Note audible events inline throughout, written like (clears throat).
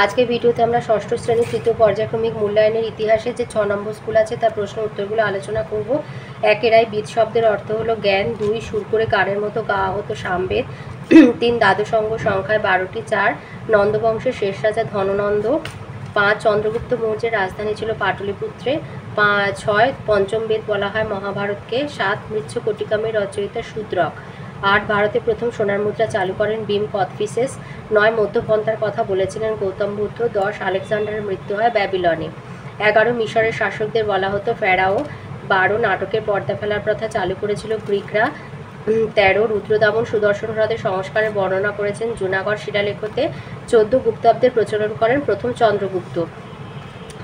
আজকে ভিডিওতে আমরা ষষ্ঠ শ্রেণির তৃতীয় পর্যায়ক্রমিক মূল্যায়নের ইতিহাসে যে ছ নম্বর স্কুল আছে, তার প্রশ্ন উত্তরগুলো আলোচনা করব। একেরাই বিদ শব্দের অর্থ হলো জ্ঞান, দুই সুর করে গানের মতো গাওয়া হতো সামবেদ, তিন দ্বাদশঙ্গ সংখ্যায় বারোটি, চার নন্দবংশের শেষ রাজা ধননন্দ, পাঁচ চন্দ্রগুপ্ত মৌর্যের রাজধানী ছিল পাটলিপুত্রে পাঁচ ছয় পঞ্চম বেদ বলা হয় মহাভারতকে, সাত মৃচ্ছ কটিকামের রচয়িতা শূদ্রক। আট ভারতে প্রথম সোনার মুদ্রা চালু করেন বিম কথফিসেস নয় মধ্যপন্থার কথা বলেছিলেন গৌতম বুদ্ধ। দশ আলেকজান্ডারের মৃত্যু হয় ব্যাবিলনে। এগারো মিশরের শাসকদের বলা হতো ফেরাও। বারো নাটকের পর্দা ফেলার প্রথা চালু করেছিল গ্রিকরা। তেরো রুদ্রদামন সুদর্শন হ্রদের সংস্কারের বর্ণনা করেছেন জুনাগড় শিলালেখতে। চোদ্দ গুপ্তাব্দের প্রচলন করেন প্রথম চন্দ্রগুপ্ত।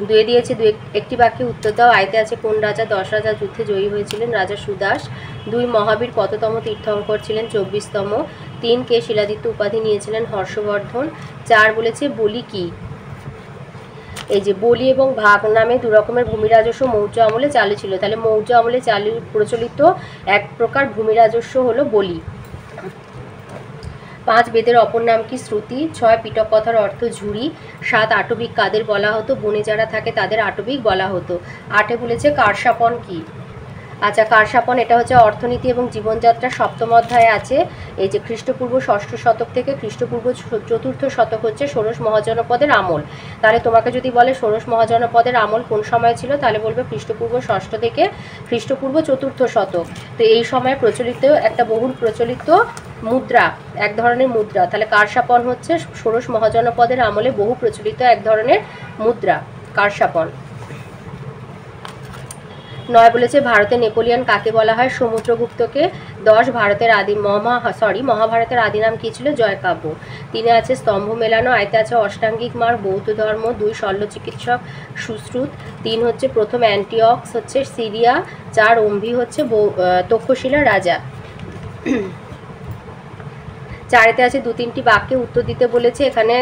দুয়ে দিয়েছে, দু একটি বাক্যে উত্তর দাও। আয়তে আছে, কোন রাজা দশ রাজা যুদ্ধে জয়ী হয়েছিলেন? রাজা সুদাস। দুই মহাবীর কততম তীর্থঙ্কর ছিলেন? চব্বিশতম। তিন, কে শিলাদিত্য উপাধি নিয়েছিলেন? হর্ষবর্ধন। চার বলেছে, বলি কি? এই যে বলি এবং ভাগ নামে দু রকমের ভূমি রাজস্ব মৌর্য আমলে চালু ছিল। তাহলে মৌর্য আমলে চালু প্রচলিত এক প্রকার ভূমি রাজস্ব হলো বলি। পাঁচ বেদের অপর নাম কি শ্রুতি? ছয় পিটক কথার অর্থ ঝুড়ি, সাত আটবিক কাদের বলা হতো, বনে যারা থাকে তাদের আটবিক বলা হতো। আটে বলেছে কারসাপন কি? আচ্ছা কারসাপন, এটা হচ্ছে অর্থনীতি এবং জীবনযাত্রা সপ্তম অধ্যায়ে আছে। এই যে খ্রিস্টপূর্ব ষষ্ঠ শতক থেকে খ্রিস্টপূর্ব চতুর্থ শতক হচ্ছে ষোড়শ মহাজনপদের আমল। তাহলে তোমাকে যদি বলে ষোড়শ মহাজনপদের আমল কোন সময় ছিল, তাহলে বলবে খ্রিস্টপূর্ব ষষ্ঠ থেকে খ্রিস্টপূর্ব চতুর্থ শতক। তো এই সময় প্রচলিত একটা বহুল প্রচলিত মুদ্রা, এক ধরনের মুদ্রা। তাহলে কারসাপন হচ্ছে ষোড়শ মহাজনপদের আমলে বহু প্রচলিত এক ধরনের মুদ্রা, কারসাপন। নয় বলেছে ভারতে নেপোলিয়ান কাকে বলা হয়? সমুদ্রগুপ্তকে দশ ভারতের আদি মহা, সরি, মহাভারতের আদি নাম কী ছিল? জয়কাব্য। তিনে আছে স্তম্ভ মেলানো, আয়তে আছে অষ্টাঙ্গিক মার বৌদ্ধ ধর্ম, দুই শল্য চিকিৎসক, সুশ্রুত। তিন হচ্ছে প্রথম অ্যান্টিঅক্স হচ্ছে সিরিয়া, চার অম্ভি হচ্ছে তক্ষশিলা রাজা। চারেতে আছে দু তিনটি বাক্যে উত্তর দিতে বলেছে, এখানে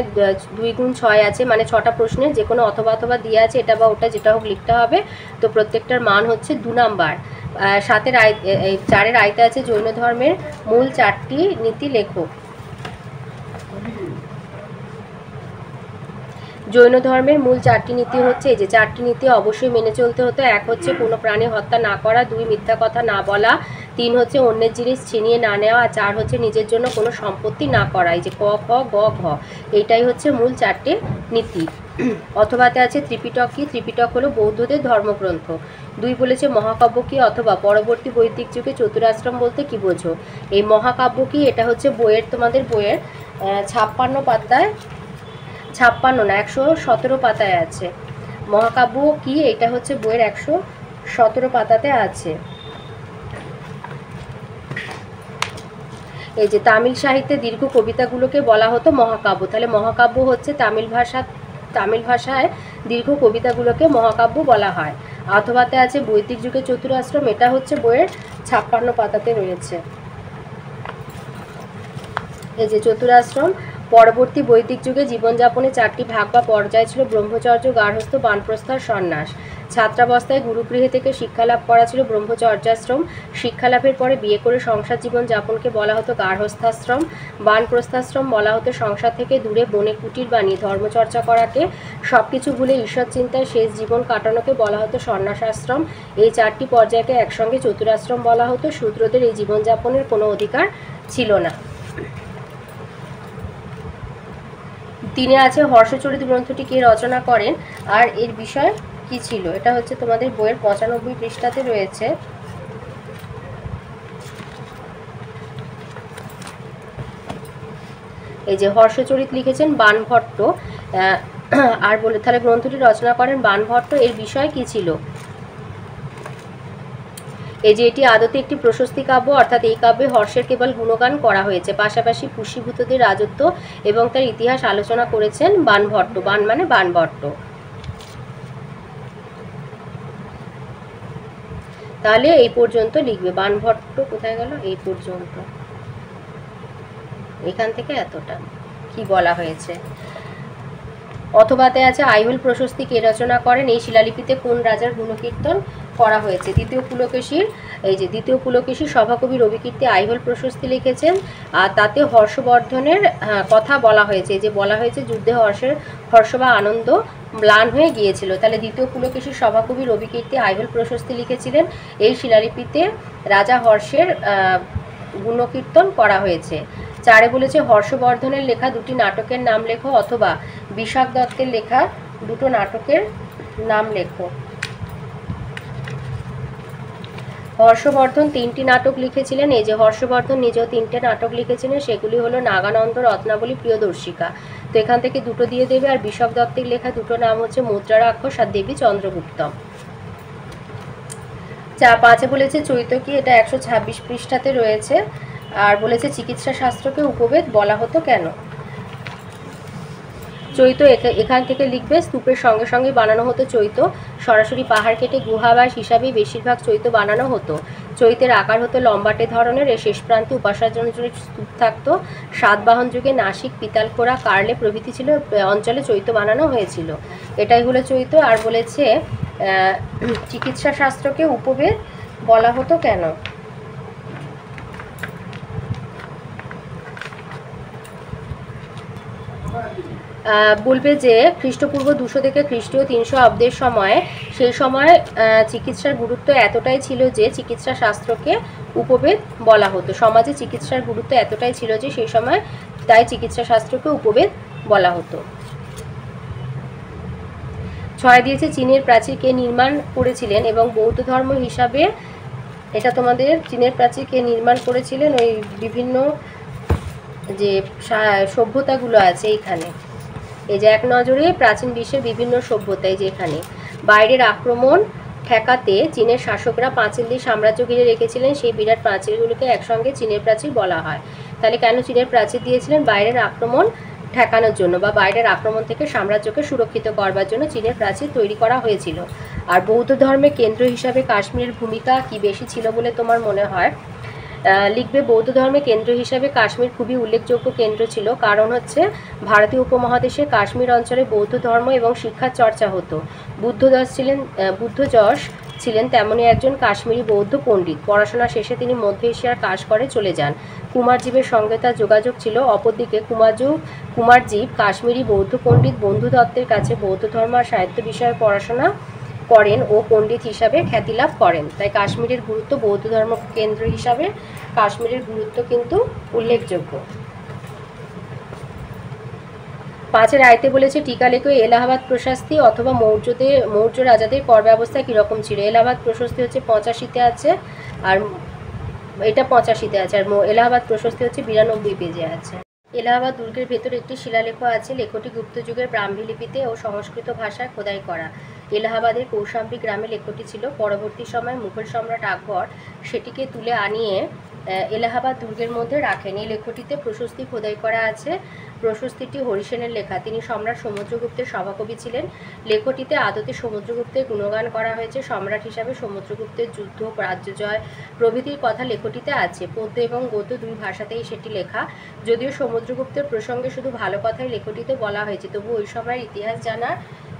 দুই গুণ ছয় আছে মানে ছটা প্রশ্নের যে কোনো অথবা অথবা দিয়ে আছে, এটা বা ওটা যেটা হোক লিখতে হবে। তো প্রত্যেকটার মান হচ্ছে দু নাম্বার। সাতের আয় চারের আয়তে আছে জৈন ধর্মের মূল চারটি নীতি লেখো জৈন ধর্মের মূল চারটি নীতি হচ্ছে যে চারটি নীতি অবশ্যই মেনে চলতে হতো। এক হচ্ছে কোনো প্রাণী হত্যা না করা, দুই মিথ্যা কথা না বলা, তিন হচ্ছে অন্যের জিনিস ছিনিয়ে না নেওয়া, আর চার হচ্ছে নিজের জন্য কোনো সম্পত্তি না করা, এই যে ক, খ, গ, ঘ, এইটাই হচ্ছে মূল চারটে নীতি। অথবাতে আছে ত্রিপিটক কি? ত্রিপিটক হলো বৌদ্ধদের ধর্মগ্রন্থ। দুই বলেছে মহাকাব্য কি অথবা পরবর্তী বৈদিক যুগে চতুরাশ্রম বলতে কি বোঝো? এই মহাকাব্য কি? এটা হচ্ছে বইয়ের, তোমাদের বইয়ের ছাপ্পান্ন পাতায় ছাপ্পান্ন না, একশো সতেরো পাতায় আছে। মহাকাব্য কি? এটা হচ্ছে বইয়ের একশো সতেরো পাতাতে আছে। এই যে তামিল সাহিত্যে দীর্ঘ কবিতাগুলোকে বলা হতো মহাকাব্য। তাহলে মহাকাব্য হচ্ছে তামিল ভাষা, তামিল ভাষায় দীর্ঘ কবিতাগুলোকে মহাকাব্য বলা হয়। অথবাতে আছে বৈদিক যুগে চতুরাশ্রম, এটা হচ্ছে বইয়ের ছাপ্পান্ন পাতাতে রয়েছে। এই যে চতুরাশ্রম পরবর্তী বৈদিক যুগে জীবনযাপনে চারটি ভাগ বা পর্যায় ছিল ব্রহ্মচর্য গার্হস্থ বানপ্রস্থার, সন্ন্যাস। ছাত্রাবস্থায় গুরুগৃহে থেকে শিক্ষালাভ করা ছিল ব্রহ্মচর্যাশ্রম। শিক্ষালাভের পরে বিয়ে করে সংসার জীবন যাপনকে বলা হতো গার্হস্থাশ্রম। বানপ্রস্থাশ্রম বলা হতো সংসার থেকে দূরে বনে কুটির বানিয়ে ধর্মচর্চা করাকে। সব কিছু ভুলে ঈশ্বর চিন্তায় শেষ জীবন কাটানোকে বলা হতো সন্ন্যাসাশ্রম। এই চারটি পর্যায়কে একসঙ্গে চতুরাশ্রম বলা হতো। শূদ্রদের এই জীবনযাপনের কোনো অধিকার ছিল না। তিনি আছে হর্ষচরিত গ্রন্থটি কে রচনা করেন আর এর বিষয় কি ছিল? এটা হচ্ছে তোমাদের বইয়ের পঁচানব্বই পৃষ্ঠাতে রয়েছে। এই যে হর্ষচরিত লিখেছেন বানভট্ট। আর বলে, তাহলে গ্রন্থটি রচনা করেন বানভট্ট। এর বিষয় কি ছিল? এই যে এটি আদতে একটি প্রশস্তি কাব্য, অর্থাৎ এই কাব্যে হর্ষের কেবল গুণগান করা হয়েছে। পাশাপাশি পুষ্যভূতদের রাজত্ব এবং তার ইতিহাস আলোচনা করেছেন বানভট্ট, বান মানে বানভট্ট তাহলে এই পর্যন্ত লিখবে। বানভট্ট কোথায় গেল? এই পর্যন্ত। এখান থেকে এতটা। কি বলা হয়েছে? অথবাতে আছে, আইহুল প্রশস্তি কে রচনা করেন? এই শিলালিপিতে কোন রাজার গুণকীর্তন? করা হয়েছে। দ্বিতীয় পুলকেশীর, এই যে দ্বিতীয় পুলকেশী সভাকবি রবিকীর্তি আইহোল প্রশস্তি লিখেছেন, আর তাতে হর্ষবর্ধনের কথা বলা হয়েছে। যে বলা হয়েছে, যুদ্ধে হর্ষের হর্ষ বা আনন্দ ম্লান হয়ে গিয়েছিল। তাহলে দ্বিতীয় পুলকেশী সভাকবি রবিকীর্তি আইহোল প্রশস্তি লিখেছিলেন। এই শিলালিপিতে রাজা হর্ষের গুণকীর্তন করা হয়েছে। চারে বলেছে, হর্ষবর্ধনের লেখা দুটি নাটকের নাম লেখো অথবা বিশাখ দত্তের লেখা দুটো নাটকের নাম লেখো। হর্ষবর্ধন তিনটি নাটক লিখেছিলেন। এই যে হর্ষবর্ধন নিজেও তিনটে নাটক লিখেছিলেন, সেগুলি হলো নাগানন্দ, রত্নাবলী, প্রিয়দর্শিকা। তো এখান থেকে দুটো দিয়ে দেবে আর বিশপ দত্তের লেখা দুটো নাম হচ্ছে মুদ্রা রাক্ষস আর দেবী চন্দ্রগুপ্তম। চা পাঁচে বলেছে চৈতকি এটা একশো ছাব্বিশ পৃষ্ঠাতে রয়েছে। আর বলেছে চিকিৎসা শাস্ত্রকে উপবেদ বলা হতো কেন? চৈত এখান থেকে লিখবে, স্তূপের সঙ্গে সঙ্গে বানানো হতো চৈত। সরাসরি পাহাড় কেটে গুহাবাস হিসাবেই বেশিরভাগ চৈত বানানো হতো। চৈতের আকার হতো লম্বাটে ধরনের এর শেষ প্রান্তে উপাসার্জন স্তূপ থাকতো। সাতবাহন যুগে নাসিক পিতালখোড়া কার্লে প্রভৃতি ছিল অঞ্চলে চৈত বানানো হয়েছিল। এটাই হলো চৈত আর বলেছে চিকিৎসা শাস্ত্রকে উপবেদ বলা হতো কেন? বলবে যে খ্রিস্টপূর্ব দুশো থেকে খ্রিস্টীয় তিনশো অব্দের সময়, সেই সময় চিকিৎসার গুরুত্ব এতটাই ছিল যে চিকিৎসা শাস্ত্রকে উপবেদ বলা হতো। সমাজে চিকিৎসার গুরুত্ব এতটাই ছিল যে সেই সময় তাই চিকিৎসা শাস্ত্রকে উপবেদ বলা হতো। ছয় দিয়েছে চীনের প্রাচীর কে নির্মাণ করেছিলেন এবং বৌদ্ধ ধর্ম হিসাবে এটা তোমাদের চীনের প্রাচীর কে নির্মাণ করেছিলেন ওই বিভিন্ন যে সভ্যতাগুলো আছে এইখানে। এই যে এক নজরে প্রাচীন বিশ্বের বিভিন্ন সভ্যতায় যেখানে বাইরের আক্রমণ ঠেকাতে চীনের শাসকরা পাঁচিল দিয়ে সাম্রাজ্য ঘিরে রেখেছিলেন, সেই বিরাট প্রাচীরগুলোকে একসঙ্গে চীনের প্রাচীর বলা হয়। তাহলে কেন চীনের প্রাচীর দিয়েছিলেন বাইরের আক্রমণ ঠেকানোর জন্য বা বাইরের আক্রমণ থেকে সাম্রাজ্যকে সুরক্ষিত করবার জন্য চীনের প্রাচীর তৈরি করা হয়েছিল? আর বৌদ্ধ ধর্মের কেন্দ্র হিসাবে কাশ্মীরের ভূমিকা কি বেশি ছিল বলে তোমার মনে হয়? লিখবে বৌদ্ধ ধর্মের কেন্দ্র হিসাবে কাশ্মীর খুবই উল্লেখযোগ্য কেন্দ্র ছিল। কারণ হচ্ছে, ভারতীয় উপমহাদেশে কাশ্মীর অঞ্চলে বৌদ্ধ ধর্ম এবং শিক্ষার চর্চা হতো। বুদ্ধদাস ছিলেন বুদ্ধ যশ ছিলেন তেমনই একজন কাশ্মীরি বৌদ্ধ পণ্ডিত। পড়াশোনা শেষে তিনি মধ্য এশিয়ার কাজ করে চলে যান। কুমারজীবের সঙ্গে তার যোগাযোগ ছিল। অপরদিকে কুমারজু, কুমারজীব কাশ্মীরি বৌদ্ধ পণ্ডিত বন্ধু দত্তের কাছে বৌদ্ধ ধর্ম আর সাহিত্য বিষয়ে পড়াশোনা করেন ও পণ্ডিত হিসাবে খ্যাতি লাভ করেন। তাই কাশ্মীরের গুরুত্ব বৌদ্ধ ধর্ম কেন্দ্র হিসাবে কাশ্মীরের গুরুত্ব কিন্তু উল্লেখযোগ্য। পাঁচের আয়তে বলেছে, টিকা লেখো, এলাহাবাদ প্রশস্তি অথবা মৌর্যদের, মৌর্য রাজাদের কর ব্যবস্থা কীরকম ছিল? এলাহাবাদ প্রশস্তি হচ্ছে পঁচাশিতে আছে আর এটা পঁচাশিতে আছে আর এলাহাবাদ প্রশস্তি হচ্ছে বিরানব্বই পেজে আছে। এলাহাবাদ দুর্গের ভেতর একটি শিলালেখ আছে। লেখটি গুপ্ত যুগের ব্রাহ্মী লিপিতে ও সংস্কৃত ভাষায় খোদাই করা। এলাহাবাদের কৌশাম্বী গ্রামে লেখটি ছিল, পরবর্তী সময় মুঘল সম্রাট আকবর সেটিকে তুলে আনিয়ে এলাহাবাদ দুর্গের মধ্যে রাখেন। এই লেখটিতে প্রশস্তি খোদাই করা আছে। প্রশস্তিটি হরিসেনের লেখা। তিনি সম্রাট সমুদ্রগুপ্তের সভাকবি ছিলেন। লেখটিতে আদতে সমুদ্রগুপ্তের গুণগান করা হয়েছে। সম্রাট হিসাবে সমুদ্রগুপ্তের যুদ্ধ, রাজ্য জয় প্রভৃতির কথা লেখটিতে আছে। পদ্য এবং গদ্য দুই ভাষাতেই সেটি লেখা। যদিও সমুদ্রগুপ্তের প্রসঙ্গে শুধু ভালো কথাই লেখটিতে বলা হয়েছে, তবু ওই সময়ের ইতিহাস জানার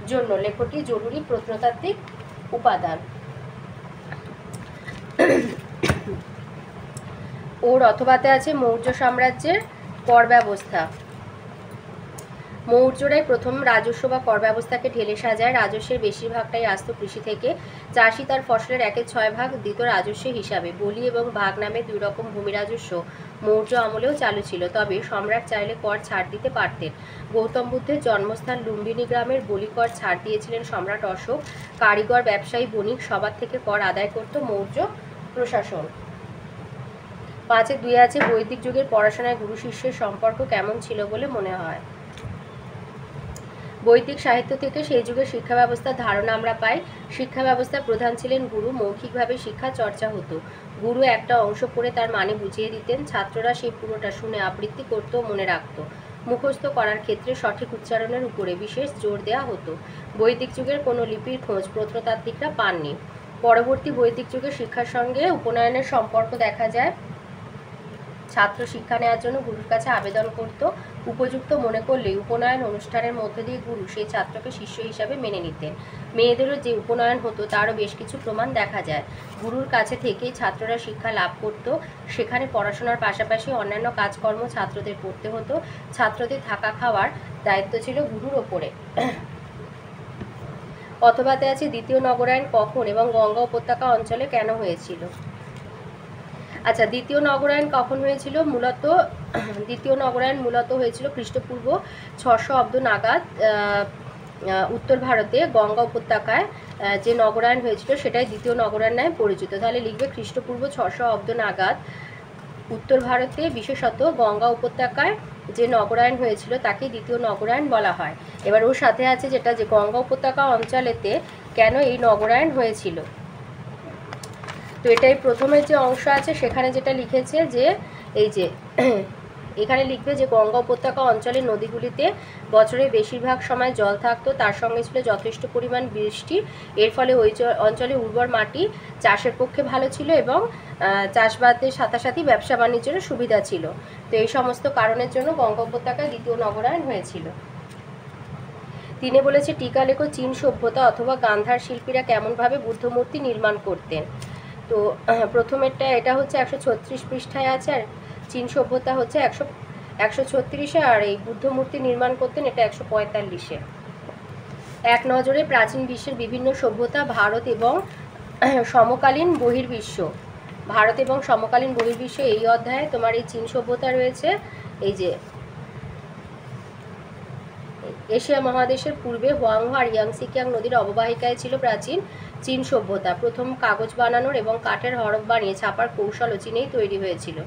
জন্য লেখটি জরুরি প্রত্নতাত্ত্বিক উপাদান। ওর অথবাতে আছে মৌর্য সাম্রাজ্যের কর ব্যবস্থা মৌর্যরাই প্রথম রাজস্ব বা কর ব্যবস্থাকে ঢেলে সাজায়। রাজস্বের বেশিরভাগটাই আসত কৃষি থেকে। চাষি তার ফসলের একের ছয় ভাগ দিত রাজস্ব হিসাবে। বলি এবং ভাগ নামে দুই রকম ভূমি রাজস্ব মৌর্য আমলেও চালু ছিল। তবে সম্রাট চাইলে কর ছাড় দিতে পারতেন। গৌতম বুদ্ধের জন্মস্থান লুম্বিনী গ্রামের বলি কর ছাড় দিয়েছিলেন সম্রাট অশোক। কারিগর, ব্যবসায়ী, বণিক সবার থেকে কর আদায় করত মৌর্য প্রশাসন। পাঁচে দুই আছে, বৈদিক যুগের পড়াশোনায় গুরু শিষ্যের সম্পর্ক কেমন ছিল বলে মনে হয়। বৈদিক সাহিত্য থেকে সেই যুগের শিক্ষা ব্যবস্থার ধারণা আমরা পাই শিক্ষা ব্যবস্থার প্রধান ছিলেন গুরু, মৌখিকভাবে শিক্ষা চর্চা হতো। গুরু একটা অংশ পড়ে তার মানে বুঝিয়ে দিতেন, ছাত্ররা সেই পুরোটা শুনে আবৃত্তি করত মনে রাখত। মুখস্থ করার ক্ষেত্রে সঠিক উচ্চারণের উপরে বিশেষ জোর দেওয়া হতো। বৈদিক যুগের কোনো লিপির খোঁজ প্রত্নতাত্ত্বিকরা পাননি। পরবর্তী বৈদিক যুগের শিক্ষার সঙ্গে উপনয়নের সম্পর্ক দেখা যায়। ছাত্র শিক্ষা নেওয়ার জন্য গুরুর কাছে আবেদন করত। উপযুক্ত মনে করলে উপনয়ন অনুষ্ঠানের মধ্য দিয়ে গুরু সেই ছাত্রকে শিষ্য হিসাবে মেনে নিতেন। মেয়েদেরও যে উপনয়ন হতো তারও বেশ কিছু প্রমাণ দেখা যায়। গুরুর কাছে থেকেই ছাত্ররা শিক্ষা লাভ করত। সেখানে পড়াশোনার পাশাপাশি অন্যান্য কাজকর্ম ছাত্রদের করতে হতো। ছাত্রদের থাকা খাওয়ার দায়িত্ব ছিল গুরুর ওপরে। অথবাতে আছে দ্বিতীয় নগরায়ণ কখন এবং গঙ্গা উপত্যকা অঞ্চলে কেন হয়েছিল? আচ্ছা দ্বিতীয় নগরায়ণ কখন হয়েছিল? মূলত, (clears throat) দ্বিতীয় নগরায়ণ মূলত হয়েছিল খ্রিস্টপূর্ব ছশো অব্দ নাগাদ উত্তর ভারতে গঙ্গা উপত্যকায় যে নগরায়ণ হয়েছিল সেটাই দ্বিতীয় নগরায়ণ নামে পরিচিত। তাহলে লিখবে খ্রিস্টপূর্ব ছশো অব্দ নাগাদ, উত্তর ভারতে বিশেষত গঙ্গা উপত্যকায় যে নগরায়ণ হয়েছিল তাকে দ্বিতীয় নগরায়ণ বলা হয়। এবার ওর সাথে আছে যেটা যে গঙ্গা উপত্যকা অঞ্চলেতে কেন এই নগরায়ণ হয়েছিল? তো এটাই প্রথমের যে অংশ আছে, সেখানে যেটা লিখেছে যে, এই যে, (clears throat) এখানে লিখবে যে গঙ্গা উপত্যকা অঞ্চলের নদীগুলিতে বছরের বেশিরভাগ সময় জল থাকতো, তার সঙ্গে ছিল যথেষ্ট পরিমাণ বৃষ্টি। এর ফলে ওই অঞ্চলে উর্বর মাটি চাষের পক্ষে ভালো ছিল এবং চাষবাদের সাথে ব্যবসা বাণিজ্যেরও সুবিধা ছিল। তো এই সমস্ত কারণের জন্য গঙ্গা উপত্যকায় দ্বিতীয় নগরায়ণ হয়েছিল। তিনি বলেছে টিকা লেখো চীন সভ্যতা অথবা গান্ধার শিল্পীরা কেমনভাবে বুদ্ধমূর্তি নির্মাণ করতেন। তো প্রথমেরটা এটা হচ্ছে একশো ছত্রিশ পৃষ্ঠায় আছে আর চীন সভ্যতা হচ্ছে একশো একশো ছত্রিশে আর এই বুদ্ধমূর্তি নির্মাণ করতেন এটা একশো পঁয়তাল্লিশে। এক নজরে প্রাচীন বিশ্বের বিভিন্ন সভ্যতা, ভারত এবং সমকালীন বহির্বিশ্ব। ভারত এবং সমকালীন বহির্বিশ্ব এই অধ্যায়ে তোমার এই চীন সভ্যতা রয়েছে, এই যে, এশিয়া মহাদেশের পূর্বে হোয়াংহো আর ইয়াংসিকিয়াং নদীর অববাহিকায় ছিল প্রাচীন চীন সভ্যতা। প্রথম কাগজ বানানোর এবং কাঠের হরফ বানিয়ে ছাপার কৌশলও চীনেই তৈরি হয়েছিল।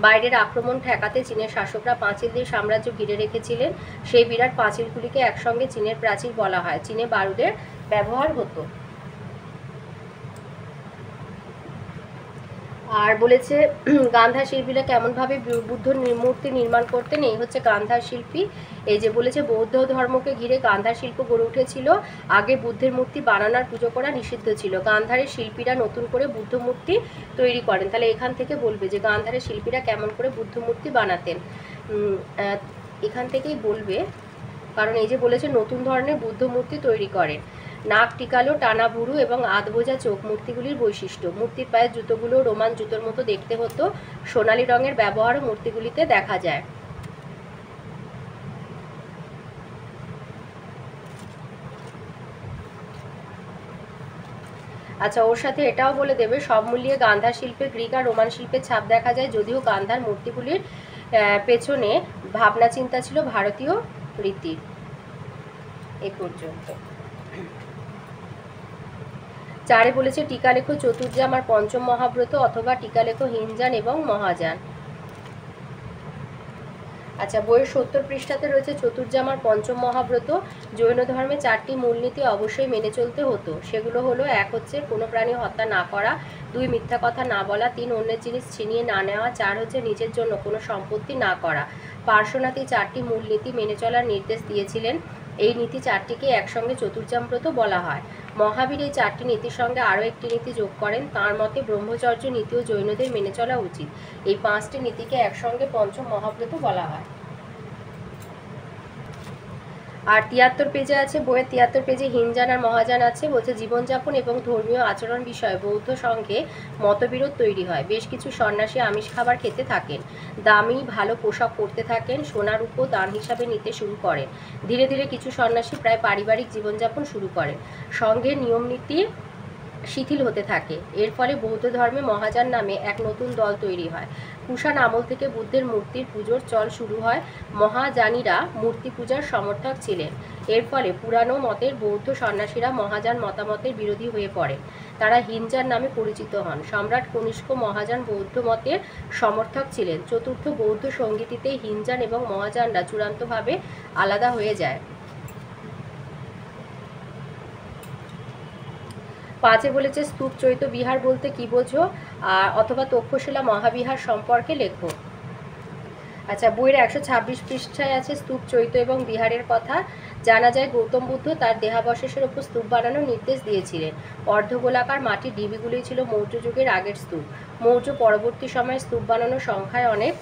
বাইরের আক্রমণ ঠেকাতে চীনের শাসকরা পাঁচিল দিয়ে সাম্রাজ্য ঘিরে রেখেছিলেন। সেই বিরাট পাঁচিলগুলিকে একসঙ্গে চীনের প্রাচীর বলা হয়। চীনে বারুদের ব্যবহার হতো। আর বলেছে গান্ধার শিল্পীরা কেমনভাবে বুদ্ধ মূর্তি নির্মাণ করতেন, এই হচ্ছে গান্ধার শিল্পী। এই যে বলেছে, বৌদ্ধ ধর্মকে ঘিরে গান্ধার শিল্প গড়ে উঠেছিল। আগে বুদ্ধের মূর্তি বানানোর পুজো করা নিষিদ্ধ ছিল। গান্ধারের শিল্পীরা নতুন করে বুদ্ধ মূর্তি তৈরি করেন। তাহলে এখান থেকে বলবে যে গান্ধারের শিল্পীরা কেমন করে বুদ্ধ মূর্তি বানাতেন। এখান থেকেই বলবে, কারণ এই যে বলেছে, নতুন ধরনের বুদ্ধ মূর্তি তৈরি করেন। নাক টিকালো, টানা ভুরু এবং আধ বোঝা চোখ মূর্তিগুলির বৈশিষ্ট্য। মূর্তির পায়ের জুতোগুলো রোমান জুতোর মতো দেখতে হতো, সোনালী রঙের ব্যবহারও মূর্তিগুলিতে দেখা যায়। আচ্ছা ওর সাথে এটাও বলে দেবে, সব মূল্যে গান্ধার শিল্পে, গ্রিক আর রোমান শিল্পের ছাপ দেখা যায়, যদিও গান্ধার মূর্তিগুলির পেছনে ভাবনা চিন্তা ছিল ভারতীয় রীতির। এ পর্যন্ত। চারে বলেছে টিকা লেখো চতুর্যাম আর পঞ্চম মহাব্রত অথবা টিকা লেখো হিনজান এবং মহাযান। আচ্ছা বইয়ের সত্তর পৃষ্ঠাতে রয়েছে, চতুর্যাম আর পঞ্চম মহাব্রত জৈন ধর্মে চারটি মূলনীতি অবশ্যই মেনে চলতে হতো। সেগুলো হলো, এক হচ্ছে কোনো প্রাণী হত্যা না করা, দুই মিথ্যা কথা না বলা, তিন অন্যের জিনিস ছিনিয়ে না নেওয়া, চার হচ্ছে নিজের জন্য কোনো সম্পত্তি না করা। পার্শ্বনাথী চারটি মূলনীতি মেনে চলার নির্দেশ দিয়েছিলেন। এই নীতি চারটিকে একসঙ্গে চতুর্যামব্রত বলা হয়। মহাবীর এই চারটি নীতির সঙ্গে আরও একটি নীতি যোগ করেন, তার মতে ব্রহ্মচর্য নীতিও জৈনদের মেনে চলা উচিত। এই পাঁচটি নীতিকে একসঙ্গে পঞ্চম মহাব্রত বলা হয়। আর তিয়াত্তর পেজে আছে, বইয়ের তিয়াত্তর পেজে হিনজান আর মহাজান আছে, বলছে জীবনযাপন এবং ধর্মীয় আচরণ বিষয়ে বৌদ্ধ সংঘে মতবিরোধ তৈরি হয়। বেশ কিছু সন্ন্যাসী আমিষ খাবার খেতে থাকেন। দামি, ভালো পোশাক পরতে থাকেন, সোনার উপর দান হিসাবে নিতে শুরু করেন। ধীরে ধীরে কিছু সন্ন্যাসী প্রায় পারিবারিক জীবনযাপন শুরু করেন। সংঘের নিয়ম নীতি শিথিল হতে থাকে। এর ফলে বৌদ্ধ ধর্মে মহাযান নামে এক নতুন দল তৈরি হয়। কুষাণ আমল থেকে বুদ্ধের মূর্তির পুজোর চল শুরু হয়। মহাযানীরা মূর্তি পূজার সমর্থক ছিলেন। এর ফলে পুরানো মতের বৌদ্ধ সন্ন্যাসীরা মহাযান মতামতের বিরোধী হয়ে পড়ে। তারা হিনজান নামে পরিচিত হন। সম্রাট কনিষ্ক মহাযান বৌদ্ধ মতের সমর্থক ছিলেন। চতুর্থ বৌদ্ধ সঙ্গীতিতে হিনজান এবং মহাযানরা চূড়ান্তভাবে আলাদা হয়ে যায়। পাঁচে বলেছে, স্তূপ চৈত্য বিহার বলতে কি বোঝো? আর অথবা তক্ষশিলা মহাবিহার সম্পর্কে লেখো। আচ্ছা বইয়ের একশো ছাব্বিশ পৃষ্ঠায় আছে স্তূপ চৈত এবং বিহারের কথা। জানা যায়, গৌতম বুদ্ধ তার দেহাবশেষের ওপর স্তূপ বানানোর নির্দেশ দিয়েছিলেন। অর্ধগোলাকার মাটির ঢিবিগুলি ছিল মৌর্য যুগের আগের স্তূপ। মৌর্য পরবর্তী সময়ে স্তূপ বানানোর সংখ্যায় অনেক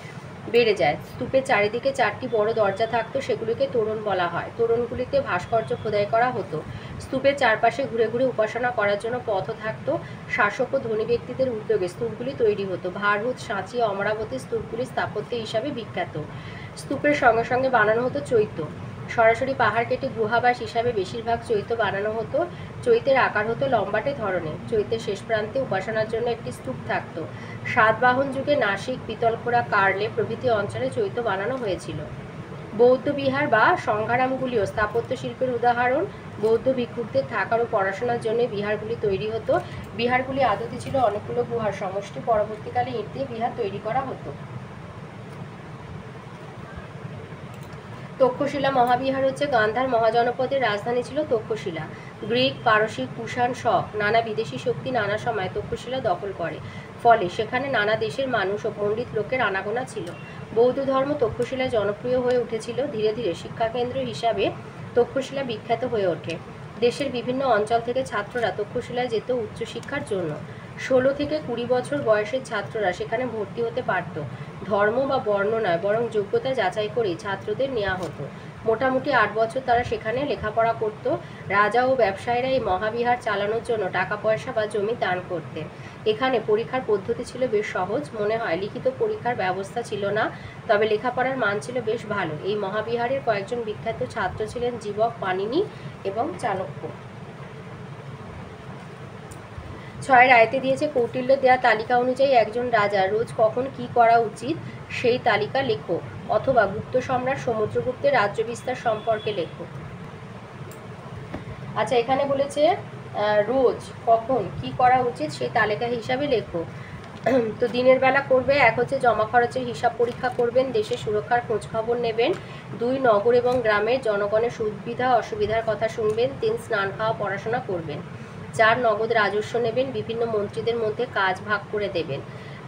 বেড়ে যায়। স্তূপের চারিদিকে চারটি বড় দরজা থাকতো, সেগুলিকে তোরণ বলা হয়। তোরণগুলিতে ভাস্কর্য খোদাই করা হতো। স্তূপের চারপাশে ঘুরে ঘুরে উপাসনা করার জন্য পথ থাকতো। শাসক ও ধনী ব্যক্তিদের উদ্যোগে স্তূপগুলি তৈরি হতো। ভারহুত সাঁচি, অমরাবতী স্তূপগুলি স্থাপত্য হিসাবে বিখ্যাত। স্তূপের সঙ্গে সঙ্গে বানানো হতো চৈত্য। সরাসরি পাহাড় কেটে গুহাবাস হিসাবে বেশিরভাগ চৈত্য বানানো হতো। চৈতের আকার হতো লম্বাটে ধরনের। চৈতের শেষ প্রান্তে উপাসনার জন্য একটি স্তূপ থাকতো। সাতবাহন যুগে নাসিক, পিতলখোড়া, কার্লে প্রভৃতি অঞ্চলে চৈত বানানো হয়েছিল। বৌদ্ধ বিহার বা সংঘারামগুলিও স্থাপত্য শিল্পের উদাহরণ। বৌদ্ধ ভিক্ষুকদের থাকার ও পড়াশোনার জন্য বিহারগুলি তৈরি হতো। বিহারগুলি আদতে ছিল অনেকগুলো গুহার সমষ্টি। পরবর্তীকালে ইট দিয়ে বিহার তৈরি করা হতো। তক্ষশিলা মহাবিহার হচ্ছে গান্ধার মহাজনপদের রাজধানী ছিল তক্ষশিলা। গ্রিক পারসিক কুষাণ শক নানা বিদেশি শক্তি নানা সময় তক্ষশিলা দখল করে। ফলে সেখানে নানা দেশের মানুষ ও পণ্ডিত লোকের আনাগোনা ছিল। বৌদ্ধ ধর্ম তক্ষশিলায় জনপ্রিয় হয়ে উঠেছিল ধীরে ধীরে। শিক্ষাকেন্দ্র হিসাবে তক্ষশিলা বিখ্যাত হয়ে ওঠে। দেশের বিভিন্ন অঞ্চল থেকে ছাত্ররা তক্ষশিলায় যেত উচ্চশিক্ষার জন্য। ষোলো থেকে কুড়ি বছর বয়সের ছাত্ররা সেখানে ভর্তি হতে পারত। ধর্ম বা বর্ণ নয়, বরং যোগ্যতা যাচাই করেই ছাত্রদের নেওয়া হতো। মোটামুটি আট বছর তারা সেখানে লেখাপড়া করত। রাজা ও ব্যবসায়ীরা এই মহাবিহার চালানোর জন্য টাকা পয়সা বা জমি দান করতেন। এখানে পরীক্ষার পদ্ধতি ছিল বেশ সহজ। মনে হয় লিখিত পরীক্ষার ব্যবস্থা ছিল না, তবে লেখাপড়ার মান ছিল বেশ ভালো। এই মহাবিহারের কয়েকজন বিখ্যাত ছাত্র ছিলেন জীবক পানিনি এবং চাণক্য। ছয়ের আয়তে দিয়েছে কৌটিল্য দেওয়া তালিকা অনুযায়ী একজন রাজা। রোজ কখন কি করা উচিত সেই তালিকা লেখো অথবা গুপ্ত সম্রাট সমুদ্রগুপ্তের রাজ্য বিস্তার সম্পর্কে লেখো। আচ্ছা এখানে বলেছে রোজ কখন কি করা উচিত সেই তালিকা হিসাবে লেখো। তো দিনের বেলা করবে, এক হচ্ছে জমা খরচের হিসাব পরীক্ষা করবেন দেশের সুরক্ষার খোঁজখবর নেবেন, দুই নগর এবং গ্রামের জনগণের সুবিধা অসুবিধার কথা শুনবেন, তিন স্নান খাওয়া পড়াশোনা করবেন। চার নগদ রাজস্ব নেবেন বিভিন্ন মন্ত্রীদের মধ্যে কাজ ভাগ করে দেবেন।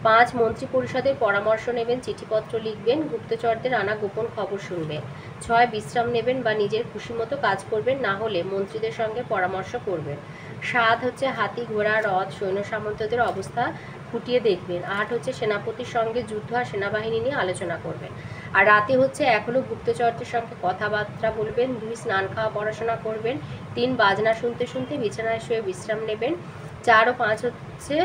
পাঁচ মন্ত্রী পরিষদের পরামর্শ নেবেন, চিঠিপত্র লিখবেন, গুপ্তচরদের আনা গোপন খবর শুনবেন। ছয় বিশ্রাম নেবেন বা নিজের খুশি মতো কাজ করবেন, না হলে মন্ত্রীদের সঙ্গে পরামর্শ করবেন। সাত হচ্ছে হাতি, ঘোড়া রথ সৈন্য সামন্তদের অবস্থা খুঁটিয়ে দেখবেন। আট হচ্ছে সেনাপতির সঙ্গে যুদ্ধ আর সেনাবাহিনী নিয়ে আলোচনা করবেন। আর রাতে হচ্ছে এখনও গুপ্তচরদের সঙ্গে কথাবার্তা বলবেন, দুই স্নান খাওয়া পড়াশোনা করবেন, তিন বাজনা শুনতে শুনতে বিছানায় শুয়ে বিশ্রাম নেবেন, চার ও পাঁচ হচ্ছে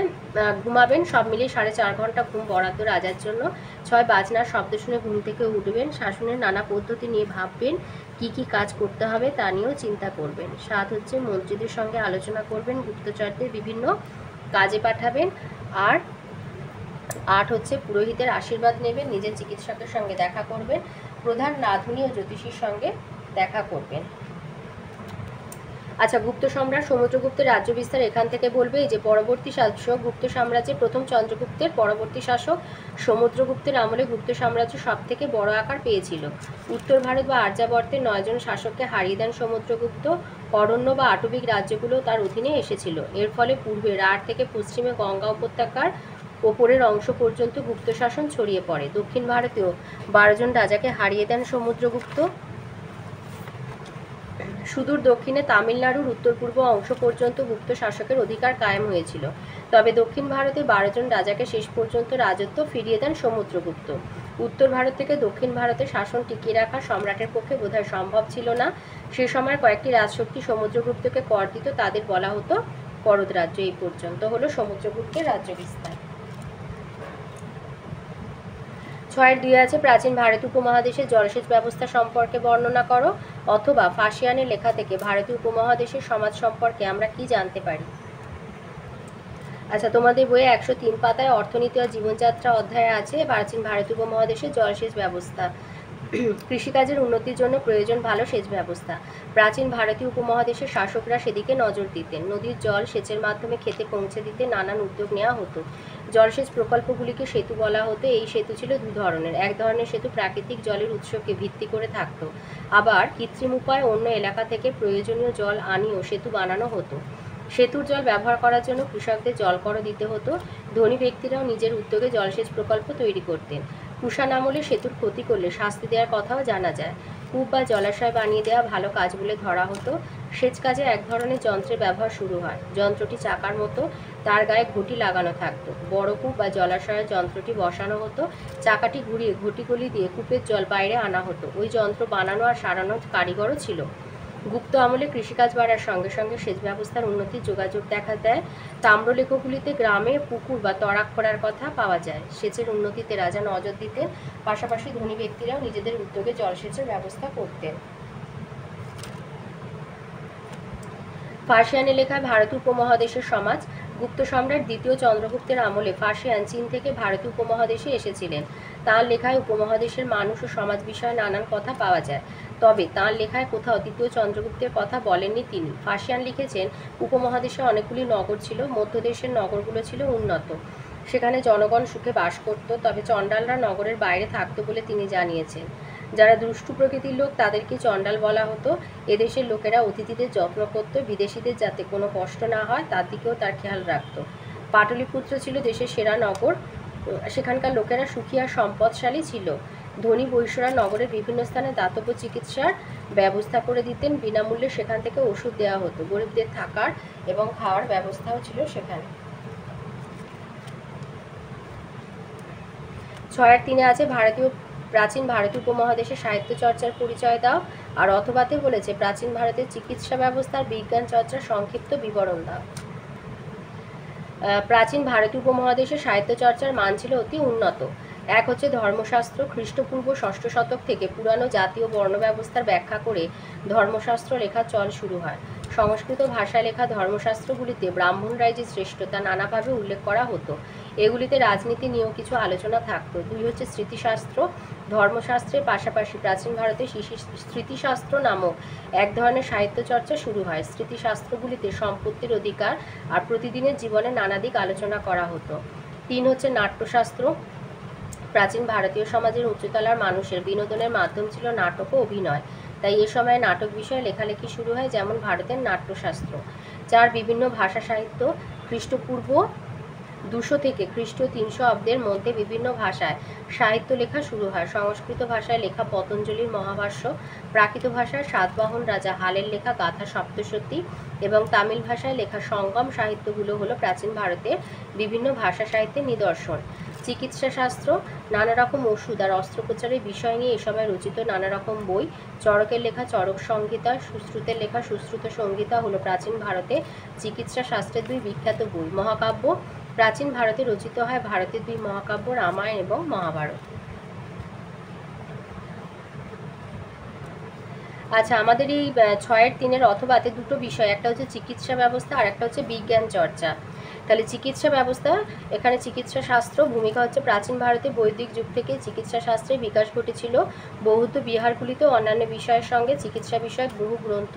ঘুমাবেন, সব মিলিয়ে সাড়ে চার ঘণ্টা ঘুম বরাদ্দ রাজার জন্য। ছয় বাজনার শব্দ শুনে ঘুম থেকে উঠবেন, শাসনের নানা পদ্ধতি নিয়ে ভাববেন কি কি কাজ করতে হবে তা নিয়েও চিন্তা করবেন। সাত হচ্ছে মন্ত্রীদের সঙ্গে আলোচনা করবেন, গুপ্তচরদের বিভিন্ন কাজে পাঠাবেন, আর আট হচ্ছে পুরোহিতের আশীর্বাদ নেবেন, নিজের চিকিৎসকের সঙ্গে দেখা করবেন, প্রধান নাধুনি ও জ্যোতিষীর সঙ্গে দেখা করবেন। আচ্ছা গুপ্ত সম্রাট সমুদ্রগুপ্তের রাজ্য বিস্তার এখান থেকে বলবে যে পরবর্তী শাসক গুপ্ত সাম্রাজ্যের প্রথম চন্দ্রগুপ্তের, পরবর্তী শাসক সমুদ্রগুপ্তের আমলে গুপ্ত সাম্রাজ্য সব থেকে বড় আকার পেয়েছিল। উত্তর ভারত বা আর্যাবর্তের নয়জন শাসককে হারিয়ে দেন সমুদ্রগুপ্ত অরণ্য বা আটবিক রাজ্যগুলো তার অধীনে এসেছিল। এর ফলে পূর্বে রাঢ় থেকে পশ্চিমে গঙ্গা উপত্যকার ওপরের অংশ পর্যন্ত গুপ্ত শাসন ছড়িয়ে পড়ে। দক্ষিণ ভারতেও বারোজন রাজাকে হারিয়ে দেন সমুদ্রগুপ্ত সুদূর দক্ষিণে তামিলনাড়ুর উত্তর পূর্ব অংশ পর্যন্ত গুপ্ত শাসকের অধিকার কায়েম হয়েছিল। তবে দক্ষিণ ভারতে বারোজন রাজাকে শেষ পর্যন্ত রাজত্ব ফিরিয়ে দেন সমুদ্রগুপ্ত। উত্তর ভারত থেকে দক্ষিণ ভারতে শাসন টিকিয়ে রাখা সম্রাটের পক্ষে বোধহয় সম্ভব ছিল না। সে সময় কয়েকটি রাজশক্তি সমুদ্রগুপ্তকে কর দিত, তাদের বলা হতো করদ রাজ্য। এই পর্যন্ত হলো সমুদ্রগুপ্তের রাজ্য বিস্তার। ছয়ের দুই আছে, প্রাচীন ভারত উপমহাদেশের জলসেচ ব্যবস্থা সম্পর্কে বর্ণনা করো। অথবা ফাঁসিয়ানের লেখা থেকে ভারতীয় উপমহাদেশের সমাজ সম্পর্কে আমরা কি জানতে পারি? আচ্ছা তোমাদের বইয়ে একশো তিন পাতায় অর্থনীতি ও জীবনযাত্রা অধ্যায়ে আছে, প্রাচীন ভারতীয় উপমহাদেশের জলসেচ ব্যবস্থা। কৃষিকাজের উন্নতির জন্য প্রয়োজন ভালো সেচ ব্যবস্থা। প্রাচীন ভারতীয় উপমহাদেশের শাসকরা সেদিকে নজর দিতেন। নদীর জল সেচের মাধ্যমে খেতে পৌঁছে দিতে নানান উদ্যোগ নেওয়া হতো। জলসেচ প্রকল্পগুলিকে সেতু বলা হতো। এই সেতু ছিল দু ধরনের। এক ধরনের সেতু প্রাকৃতিক জলের উৎসকে ভিত্তি করে থাকত। আবার কৃত্রিম উপায়ে অন্য এলাকা থেকে প্রয়োজনীয় জল আনিয়েও সেতু বানানো হতো। সেতুর জল ব্যবহার করার জন্য কৃষকদের জল কর দিতে হতো। ধনী ব্যক্তিরাও নিজের উদ্যোগে জলসেচ প্রকল্প তৈরি করতেন। কুষাণ আমলে সেতুর ক্ষতি করলে শাস্তি দেওয়ার কথাও জানা যায়। কূপ বা জলাশয় বানিয়ে দেওয়া ভালো কাজ বলে ধরা হতো। সেচ কাজে এক ধরনের যন্ত্রের ব্যবহার শুরু হয়। যন্ত্রটি চাকার মতো, তার গায়ে ঘটি লাগানো থাকতো। বড় কূপ বা জলাশয়ের যন্ত্রটি বসানো হতো। চাকাটি ঘুরিয়ে ঘটিগুলি দিয়ে কূপের জল বাইরে আনা হতো। ওই যন্ত্র বানানো আর সারানোর কারিগরও ছিল। গুপ্ত আমলে কৃষিকাজ বাড়ার সঙ্গে সঙ্গে সেচ ব্যবস্থার উন্নতির যোগাযোগ দেখা দেয়। তাম্রলেখগুলিতে গ্রামে পুকুর বা তরাক করার কথা পাওয়া যায়। সেচের উন্নতিতে রাজা নজর দিতেন। পাশাপাশি ধনী ব্যক্তিরাও নিজেদের উদ্যোগে জলসেচের ব্যবস্থা করতেন। ফার্সিয়ানে লেখা ভারত উপমহাদেশের সমাজ, গুপ্ত সম্রাট দ্বিতীয় চন্দ্রগুপ্তের আমলে ফার্সিয়ান চীন থেকে ভারতীয় উপমহাদেশে এসেছিলেন। তাঁর লেখায় উপমহাদেশের মানুষ ও সমাজ বিষয়ে নানান কথা পাওয়া যায়। তবে তাঁর লেখায় কোথাও দ্বিতীয় চন্দ্রগুপ্তের কথা বলেননি তিনি। ফার্সিয়ান লিখেছেন, উপমহাদেশে অনেকগুলি নগর ছিল মধ্যদেশের নগরগুলো ছিল উন্নত। সেখানে জনগণ সুখে বাস করত, তবে চণ্ডালরা নগরের বাইরে থাকতো বলে তিনি জানিয়েছেন। যারা দুষ্টু প্রকৃতির লোক, তাদেরকে চণ্ডাল বলা হতো। এদেশের লোকেরা অতিথিদের যত্ন করত, বিদেশিদের যাতে কোনো কষ্ট না হয়, তার দিকেও তার খেয়াল রাখত। পাটলিপুত্র ছিল দেশের সেরা নগর। সেখানকার লোকেরা সুখী আর সম্পদশালী ছিল। ধনী বৈশ্যরা নগরের বিভিন্ন স্থানে দাতব্য চিকিৎসার ব্যবস্থা করে দিতেন। বিনামূল্যে সেখান থেকে ওষুধ দেওয়া হতো। গরিবদের থাকার এবং খাওয়ার ব্যবস্থাও ছিল সেখানে। ছয়ের তিনে আছে, ভারতীয় প্রাচীন ভারতীয় উপমহাদেশে সাহিত্য চর্চার পরিচয় দাও, আর অথবাতে বলেছে প্রাচীন ভারতের চিকিৎসা ব্যবস্থার বিজ্ঞান চর্চার সংক্ষিপ্ত বিবরণ দাও। প্রাচীন ভারতীয় উপমহাদেশে সাহিত্য চর্চার মান ছিল অতি উন্নত। এক হচ্ছে ধর্মশাস্ত্র, খ্রিস্টপূর্ব ষষ্ঠ শতক থেকে পুরানো জাতীয় বর্ণ ব্যবস্থার ব্যাখ্যা করে ধর্মশাস্ত্র লেখা চল শুরু হয়। সংস্কৃত ভাষায় লেখা ধর্মশাস্ত্রগুলিতে ব্রাহ্মণরাই যে শ্রেষ্ঠতা নানাভাবে উল্লেখ করা হতো। এগুলিতে রাজনীতি নিয়েও কিছু আলোচনা থাকতো। দুই হচ্ছে স্মৃতিশাস্ত্র ধর্মশাস্ত্রের পাশাপাশি প্রাচীন ভারতে স্মৃতিশাস্ত্র নামক এক ধরনের সাহিত্য চর্চা শুরু হয়। স্মৃতিশাস্ত্রগুলিতে সম্পত্তির অধিকার আর প্রতিদিনের জীবনে নানা দিক আলোচনা করা হতো। তিন হচ্ছে নাট্যশাস্ত্র। প্রাচীন ভারতীয় সমাজের উচ্চতলার মানুষের বিনোদনের মাধ্যম ছিল নাটক ও অভিনয়। তাই এ সময় নাটক বিষয়ে লেখালেখি শুরু হয় যেমন ভারতের নাট্যশাস্ত্র। যার বিভিন্ন ভাষা সাহিত্য, খ্রিস্টপূর্ব দুশো থেকে খ্রিস্ট তিনশো অব্দের মধ্যে বিভিন্ন ভাষায় সাহিত্য লেখা শুরু হয়। সংস্কৃত ভাষায় লেখা পতঞ্জলির মহাভাষ্য, প্রাকৃত ভাষায় সাতবাহন রাজা হালের লেখা গাথা সপ্তশতী এবং তামিল ভাষায় লেখা সঙ্গম সাহিত্যগুলো হলো প্রাচীন ভারতের বিভিন্ন ভাষা সাহিত্যের নিদর্শন। চিকিৎসা শাস্ত্র, নানা রকম ওষুধ আর অস্ত্রোপচারের বিষয় নিয়ে এ সময় রচিত নানা রকম বই চরকের লেখা চরক সংহিতা, সুশ্রুতের লেখা সুশ্রুত সংহিতা হলো প্রাচীন ভারতে চিকিৎসা শাস্ত্রের দুই বিখ্যাত বই, মহাকাব্য প্রাচীন ভারতে রচিত হয় ভারতের দুই মহাকাব্য, রামায়ণ এবং মহাভারত। আচ্ছা আমাদের এই ছয়ের তিনের অথবাতে দুটো বিষয়, একটা হচ্ছে চিকিৎসা ব্যবস্থা আর একটা হচ্ছে বিজ্ঞান চর্চা। তাহলে চিকিৎসা ব্যবস্থা, এখানে চিকিৎসা শাস্ত্র, ভূমিকা হচ্ছে প্রাচীন ভারতে বৈদিক যুগ থেকে চিকিৎসা শাস্ত্রের বিকাশ ঘটেছিল। বৌদ্ধ বিহারগুলিতে অন্যান্য বিষয়ের সঙ্গে চিকিৎসা বিষয়ক বহু গ্রন্থ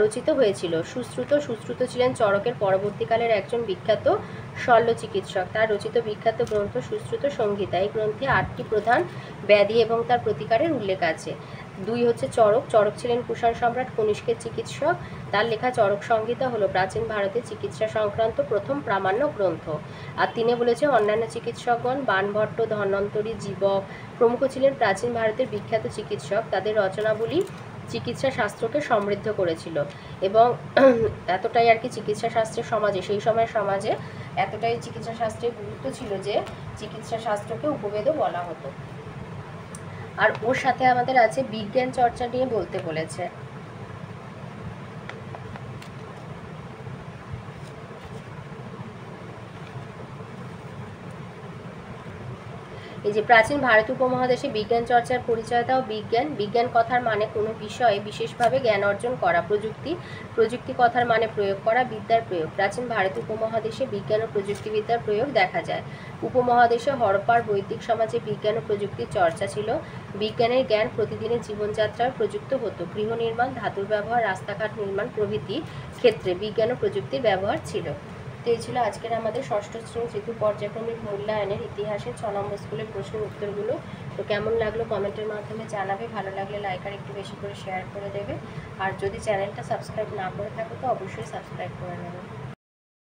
রচিত হয়েছিল। সুশ্রুত সুশ্রুত ছিলেন চরকের পরবর্তীকালের একজন বিখ্যাত শল্য চিকিৎসক। তার রচিত বিখ্যাত গ্রন্থ সুশ্রুত সংহিতা এই গ্রন্থে আটটি প্রধান ব্যাধি এবং তার প্রতিকারের উল্লেখ আছে। দুই হচ্ছে চরক চরক ছিলেন কুষাণ সম্রাট কনিষ্কের চিকিৎসক। তার লেখা চরক সংহিতা হলো প্রাচীন ভারতের চিকিৎসা সংক্রান্ত প্রথম প্রামাণ্য গ্রন্থ। আর তিনি বলেছে, অন্যান্য চিকিৎসকগণ বানভট্ট, ধন্বন্তরী, জীবক প্রমুখ ছিলেন প্রাচীন ভারতের বিখ্যাত চিকিৎসক। তাদের রচনাবলী চিকিৎসা শাস্ত্রকে সমৃদ্ধ করেছিল। এবং (clears throat) এতটাই আর কি চিকিৎসা শাস্ত্রের সমাজে, সেই সময় সমাজে এতটাই চিকিৎসা শাস্ত্রের গুরুত্ব ছিল যে চিকিৎসা শাস্ত্রকে উপবেদও বলা হতো। আর ওর সাথে আমাদের আছে বিজ্ঞান চর্চা নিয়ে বলতে বলেছে। এই যে প্রাচীন ভারত উপমহাদেশে বিজ্ঞান চর্চার পরিচয় দাও। বিজ্ঞান বিজ্ঞান কথার মানে কোনো বিষয়ে বিশেষভাবে জ্ঞান অর্জন করা। প্রযুক্তি প্রযুক্তি কথার মানে প্রয়োগ করা, বিদ্যার প্রয়োগ। প্রাচীন ভারত উপমহাদেশে বিজ্ঞান ও প্রযুক্তিবিদ্যার প্রয়োগ দেখা যায়। উপমহাদেশে হরপার বৈদিক সমাজে বিজ্ঞান ও প্রযুক্তির চর্চা ছিল। বিজ্ঞানের জ্ঞান প্রতিদিনের জীবনযাত্রায় প্রযুক্ত হতো। গৃহ নির্মাণ ধাতুর ব্যবহার, রাস্তাঘাট নির্মাণ প্রভৃতি ক্ষেত্রে বিজ্ঞান ও প্রযুক্তির ব্যবহার ছিল। এই ছিল আজকের আমাদের ষষ্ঠ শ্রেণি ঋতু পর্যায়ক্রমিক মূল্যায়নের ইতিহাসের ছ নম্বর স্কুলের প্রশ্নের উত্তরগুলো। তো কেমন লাগল কমেন্টের মাধ্যমে জানাবে। ভালো লাগলে লাইক আর একটু বেশি করে শেয়ার করে দেবে। আর যদি চ্যানেলটা সাবস্ক্রাইব না করে থাকো তো অবশ্যই সাবস্ক্রাইব করে নেবে।